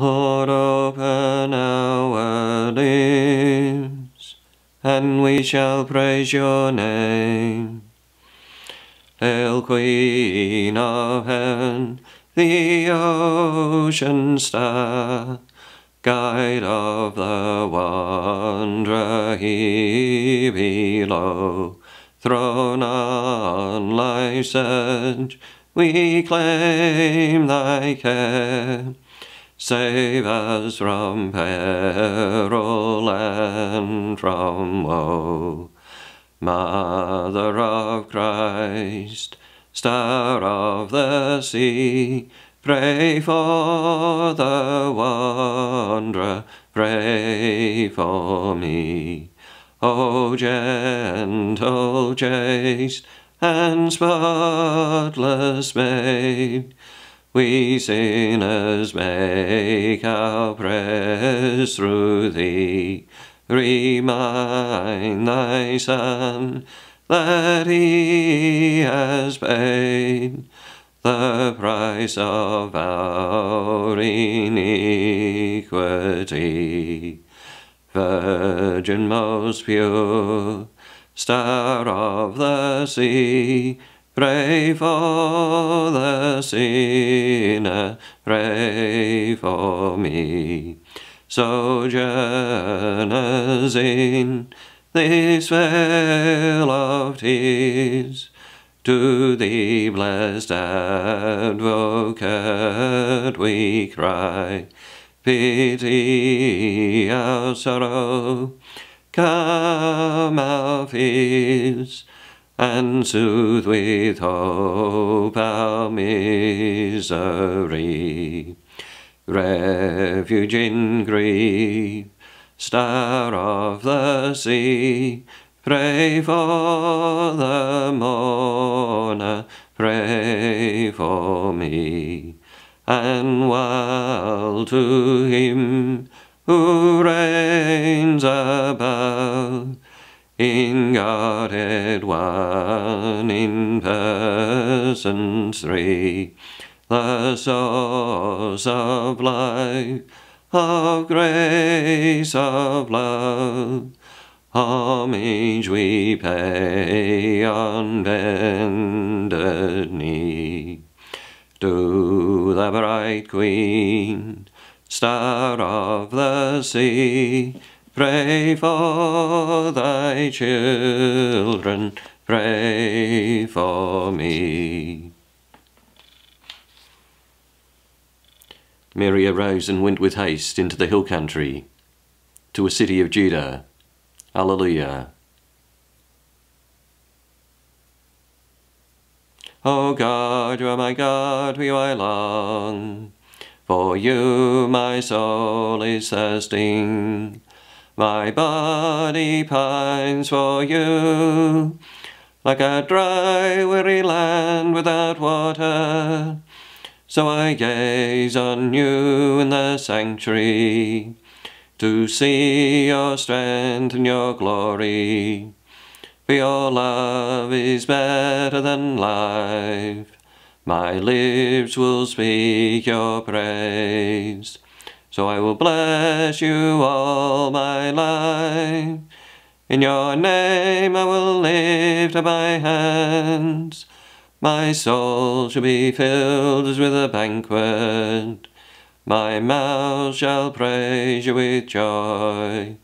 Lord, open our lips, and we shall praise your name. Hail, Queen of Heaven, the ocean star, guide of the wanderer here below. Thrown on life's edge, we claim thy care. Save us from peril and from woe. Mother of Christ, Star of the sea, pray for the wanderer, pray for me. O gentle, chaste, and spotless babe, we sinners make our prayers through thee. Remind thy Son that he has paid the price of our iniquity. Virgin most pure, star of the sea, pray for the sinner, pray for me. Sojourners in this vale of tears, to thee, blessed advocate, we cry. Pity our sorrow, calm our fears, and soothe with hope our misery. Refuge in grief, star of the sea, pray for the mourner, pray for me. And while to him who reigns above, in Godhead one, in persons three, the source of life, of grace, of love, homage we pay on bended knee. To the bright Queen, Star of the sea, pray for thy children, pray for me. Mary arose and went with haste into the hill country, to a city of Judah. Alleluia. O God, you are my God, for you I long. For you my soul is thirsting. My body pines for you, like a dry, weary land without water. So I gaze on you in the sanctuary, to see your strength and your glory. For your love is better than life. My lips will speak your praise. So I will bless you all my life. In your name I will lift up my hands. My soul shall be filled as with a banquet. My mouth shall praise you with joy.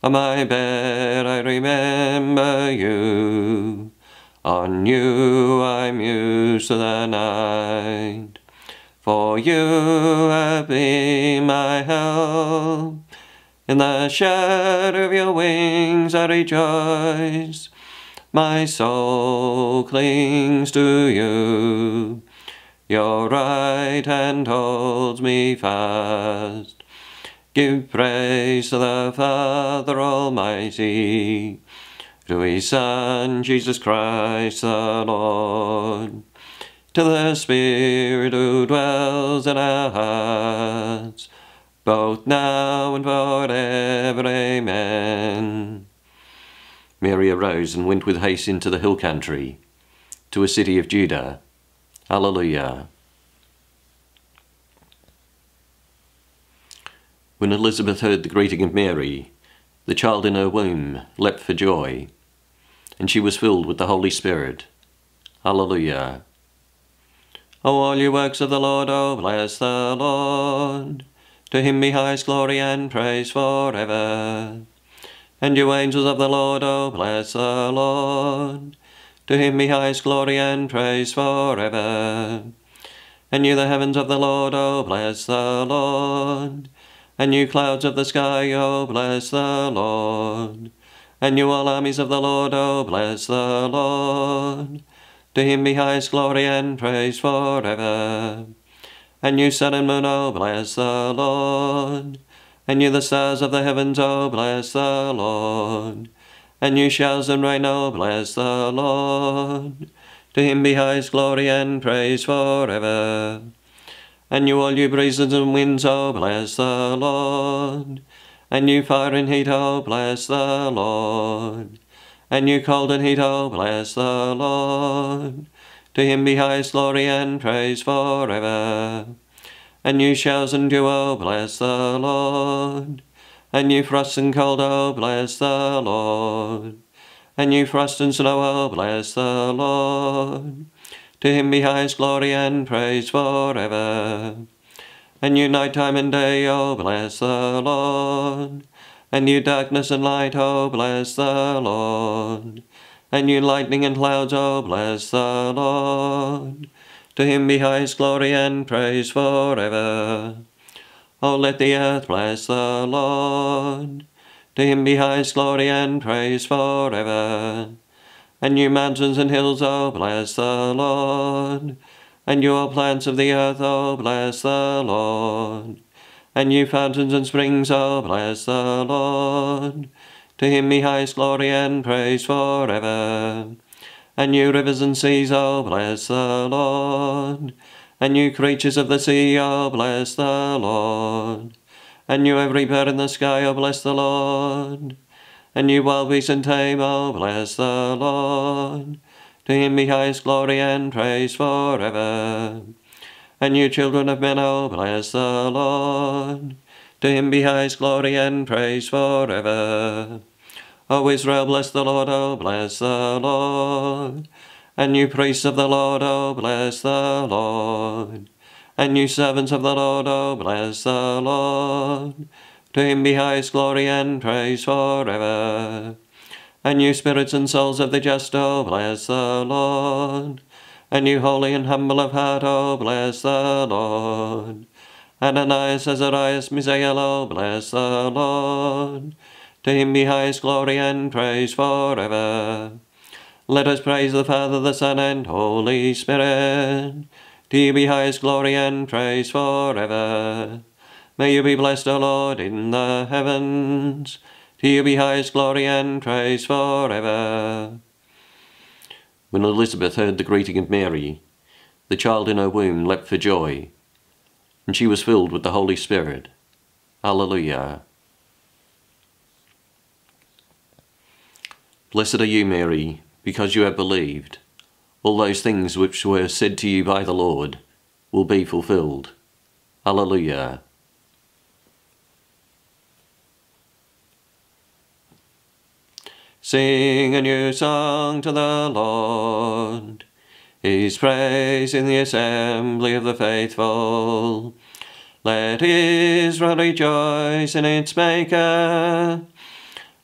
On my bed I remember you. On you I muse the night. For you have been my help. In the shadow of your wings I rejoice. My soul clings to you. Your right hand holds me fast. Give praise to the Father Almighty, to his Son, Jesus Christ the Lord, to the Spirit who dwells in our hearts, both now and forever. Amen. Mary arose and went with haste into the hill country, to a city of Judah. Alleluia. When Elizabeth heard the greeting of Mary, the child in her womb leapt for joy, and she was filled with the Holy Spirit. Alleluia. O all you works of the Lord, O bless the Lord. To him be highest glory and praise for ever. And you angels of the Lord, O bless the Lord. To him be highest glory and praise for ever. And you the heavens of the Lord, O bless the Lord. And you clouds of the sky, O bless the Lord. And you all armies of the Lord, O bless the Lord. To him be highest glory and praise forever. And you sun and moon, O bless the Lord. And you the stars of the heavens, O bless the Lord. And you showers and rain, O bless the Lord. To him be highest glory and praise forever. And you all you breezes and winds, O bless the Lord. And you fire and heat, O bless the Lord. And you cold and heat, O bless the Lord. To him be highest glory and praise for ever. And you showers and dew, O oh, bless the Lord. And you frost and cold, O oh, bless the Lord. And you frost and snow, O bless the Lord. To him be highest glory and praise for ever. And you night time and day, O bless the Lord. And you darkness and light, O bless the Lord. And you lightning and clouds, O bless the Lord. To him be highest glory and praise for ever. O oh, let the earth bless the Lord. To him be highest glory and praise forever. And you mountains and hills, O bless the Lord. And you all plants of the earth, O bless the Lord. And you fountains and springs, oh bless the Lord. To him be highest glory and praise for ever. And you rivers and seas, oh bless the Lord. And you creatures of the sea, oh bless the Lord. And you every bird in the sky, oh bless the Lord and you wild beasts and tame, oh bless the Lord. To him be highest glory and praise for ever. And you children of men, oh bless the Lord. To him be highest glory and praise forever. O Israel, bless the Lord, oh bless the Lord. And you priests of the Lord, oh bless the Lord. And you servants of the Lord, oh bless the Lord. To him be highest glory and praise forever. And you spirits and souls of the just, O bless the Lord. And you holy and humble of heart, O bless the Lord. Ananias, Azarias, Misael, O bless the Lord. To him be highest glory and praise forever. Let us praise the Father, the Son, and Holy Spirit. To you be highest glory and praise forever. May you be blessed, O Lord, in the heavens. To you be highest glory and praise for ever. When Elizabeth heard the greeting of Mary, the child in her womb leapt for joy, and she was filled with the Holy Spirit. Alleluia. Blessed are you, Mary, because you have believed. All those things which were said to you by the Lord will be fulfilled. Alleluia. Sing a new song to the Lord. His praise in the assembly of the faithful. Let Israel rejoice in its Maker.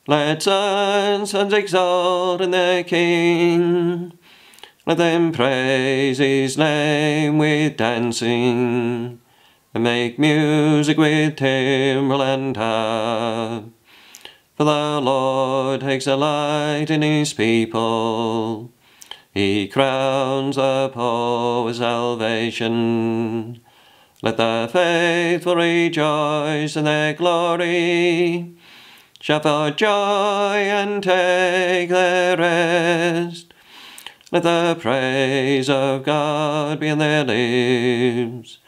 Let sons, and exalt in their King. Let them praise his name with dancing, and make music with timbrel and harp. For the Lord takes delight in his people. He crowns the poor with salvation. Let the faithful rejoice in their glory. Shout for joy and take their rest. Let the praise of God be in their lips,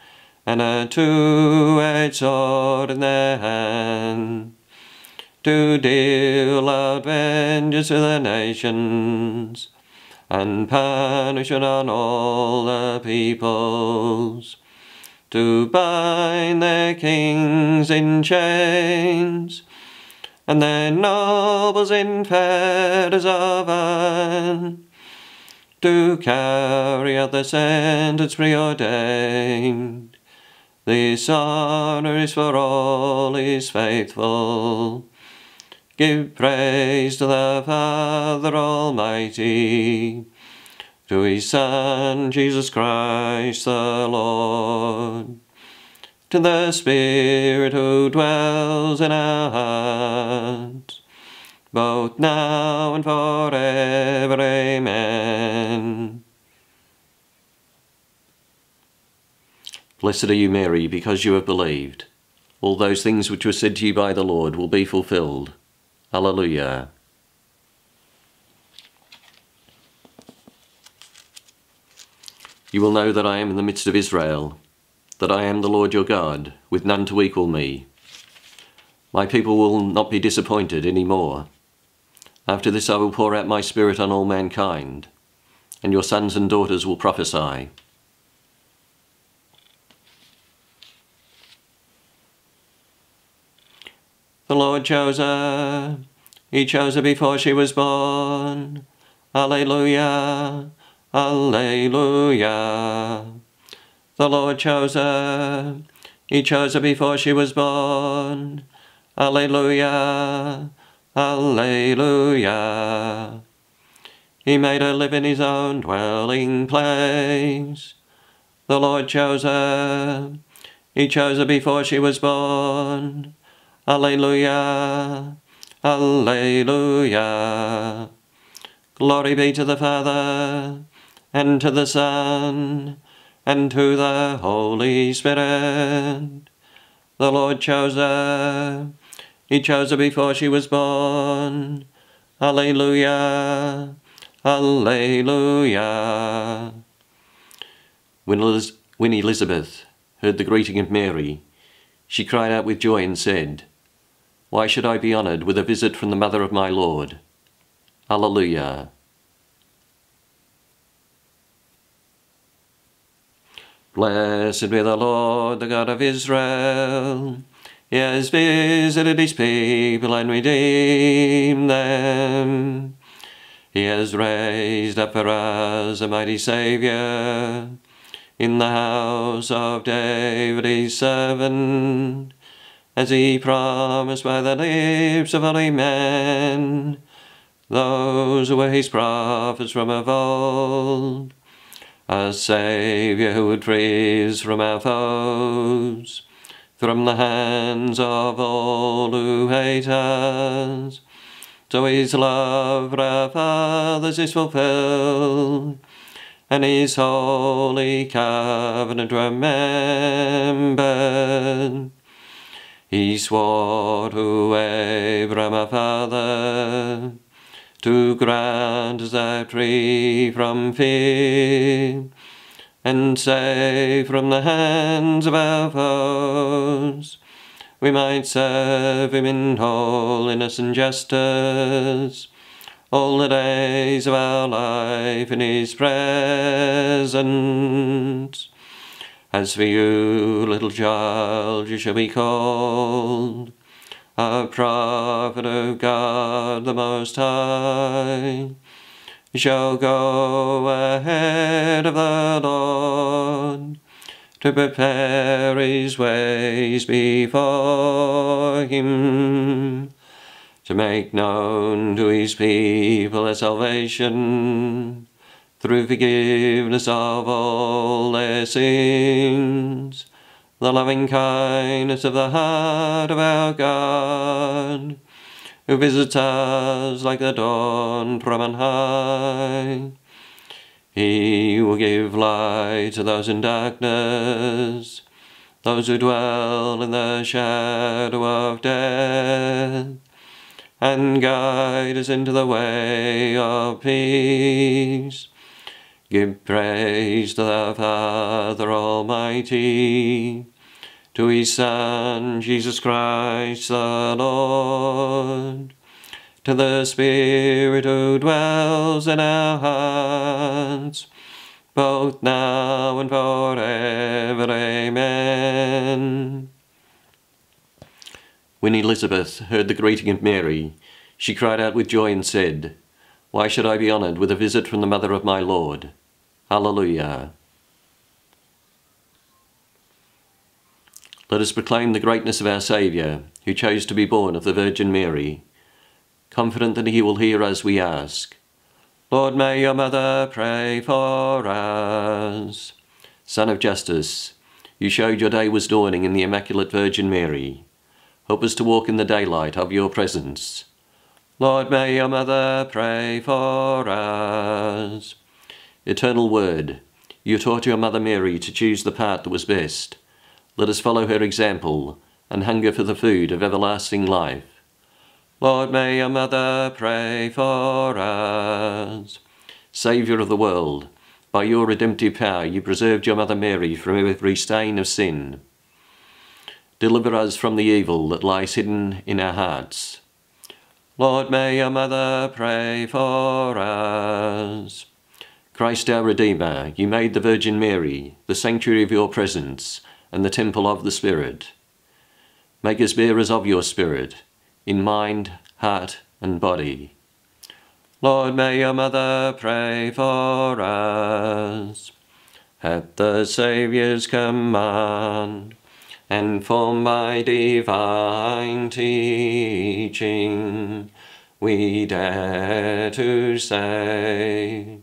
and a two-edged sword in their hand to deal out vengeance to the nations, and punishment on all the peoples, to bind their kings in chains, and their nobles in fetters of iron, to carry out the sentence preordained. This honor is for all his faithful. Give praise to the Father Almighty to his Son, Jesus Christ the Lord, to the Spirit who dwells in our hearts, both now and forever. Amen. Blessed are you, Mary, because you have believed. All those things which were said to you by the Lord will be fulfilled. Alleluia. You will know that I am in the midst of Israel, that I am the Lord your God, with none to equal me. My people will not be disappointed any more. After this I will pour out my spirit on all mankind, and your sons and daughters will prophesy. The Lord chose her. He chose her before she was born. Alleluia. Alleluia. The Lord chose her. He chose her before she was born. Alleluia. Alleluia. He made her live in his own dwelling place. The Lord chose her. He chose her before she was born. Alleluia. Alleluia. Glory be to the Father and to the Son, and to the Holy Spirit. The Lord chose her. He chose her before she was born. Alleluia. Alleluia. When, when Elizabeth heard the greeting of Mary, she cried out with joy and said, Why should I be honoured with a visit from the mother of my Lord? Alleluia. Blessed be the Lord, the God of Israel. He has visited his people and redeemed them. He has raised up for us a mighty Saviour in the house of David his servant, as he promised by the lips of holy men, those who were his prophets from of old a Saviour who would free us from our foes, from the hands of all who hate us. So his love for our fathers is fulfilled, and his holy covenant remembered. He swore to Abraham father, to grant us that free from fear, and save from the hands of our foes, we might serve him in holiness and justice, all the days of our life in his presence. As for you, little child, you shall be called a prophet of God the Most High, You shall go ahead of the Lord to prepare his ways before him, to make known to his people a salvation through forgiveness of all their sins the loving kindness of the heart of our God, who visits us like the dawn from on high. He will give light to those in darkness, those who dwell in the shadow of death, and guide us into the way of peace. Give praise to the Father Almighty, to his Son, Jesus Christ the Lord, to the Spirit who dwells in our hearts, both now and forever. Amen. When Elizabeth heard the greeting of Mary, she cried out with joy and said, Why should I be honoured with a visit from the mother of my Lord? Alleluia. Let us proclaim the greatness of our Saviour, who chose to be born of the Virgin Mary, confident that he will hear as we ask. Lord, may your mother pray for us. Sun of Justice, you showed your day was dawning in the Immaculate Virgin Mary. Help us to walk in the daylight of your presence. Lord, may your mother pray for us. Eternal Word, you taught your mother Mary to choose the part that was best. Let us follow her example and hunger for the food of everlasting life. Lord, may your mother pray for us. Saviour of the world, by your redemptive power you preserved your mother Mary from every stain of sin. Deliver us from the evil that lies hidden in our hearts. Lord, may your mother pray for us. Christ our Redeemer, you made the Virgin Mary the sanctuary of your presence and the temple of the Spirit. Make us bearers of your Spirit, in mind, heart, and body. Lord, may your mother pray for us. At the Saviour's command, and for my divine teaching, we dare to say,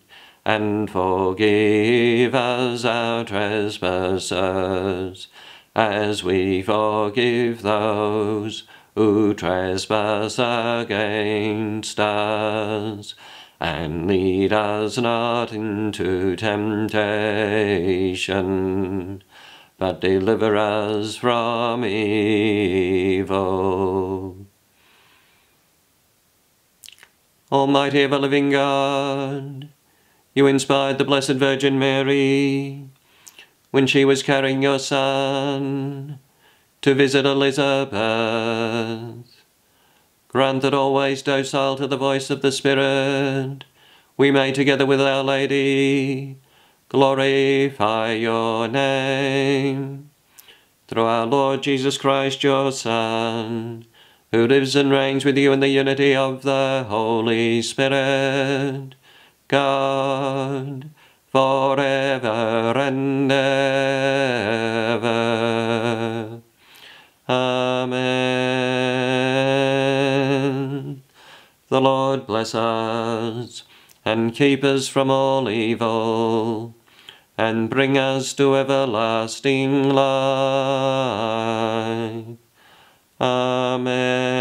and forgive us our trespasses, as we forgive those who trespass against us. And lead us not into temptation, but deliver us from evil. Almighty ever living God, you inspired the Blessed Virgin Mary when she was carrying your Son to visit Elizabeth. Grant that always docile to the voice of the Spirit, we may together with Our Lady glorify your name. Through our Lord Jesus Christ, your Son, who lives and reigns with you in the unity of the Holy Spirit, God, forever and ever. Amen. The Lord bless us and keep us from all evil and bring us to everlasting life. Amen.